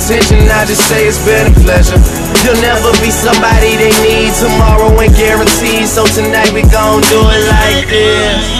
attention, I just say it's been a pleasure. You'll never be somebody they need tomorrow ain't guaranteed, so tonight we gon' do it like this.